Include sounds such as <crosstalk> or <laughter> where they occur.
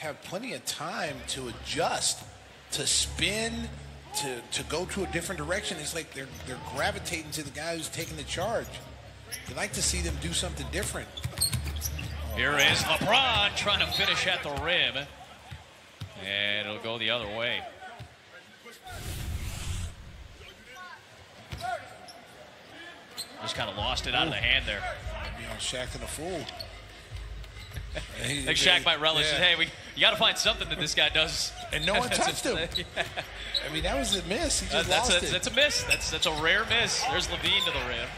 have plenty of time to adjust, to spin, to to go to a different direction. It's like they're they're gravitating to the guy who's taking the charge. You like to see them do something different. Here is LeBron trying to finish at the rim. And it'll go the other way. Just kind of lost it out of the hand there. You know, Shaqtin' a Fool. I think Shaq might relish Yeah. Hey, we, you got to find something that this guy does. And no one <laughs> touched him. Yeah. I mean, that was a miss. He That- just that's, lost a, it. that's a miss. That's that's a rare miss. There's LaVine to the rim.